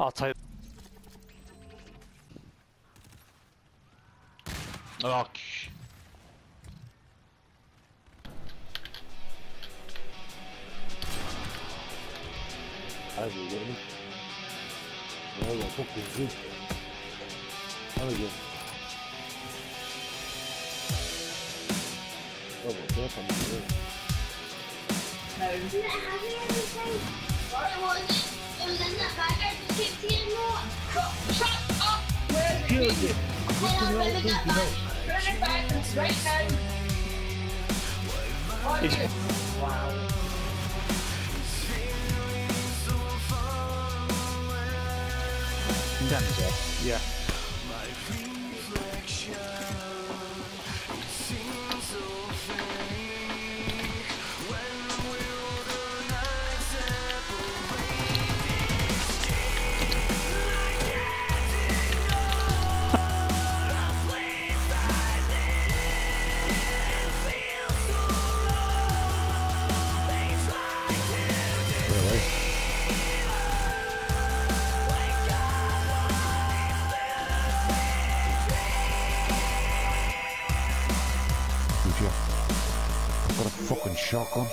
I'll take. Oh, Hadi gidelim. Valla çok hızlı. Hadi gidelim. Bravo, bravo, bravo. No. Does it have everything? What it was, it was in that bag. I just keep eating more. Shut, shut up! Where is it? Killed it. Hold on, put it in that bag. Put it in the bag right now. He's- Wow. It. Yeah. Fucking shotgun.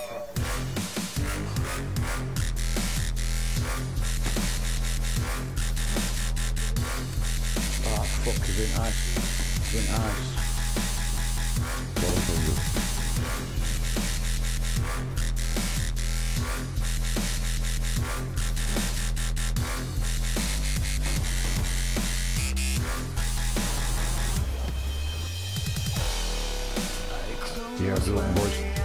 Oh, ah, fuck? Is it nice? Both of you. Yeah, it, boys.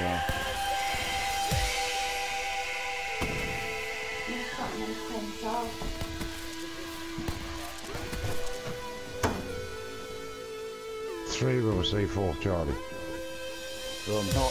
daylight, so You've got no control. three of us C4 Charlie. Done. No.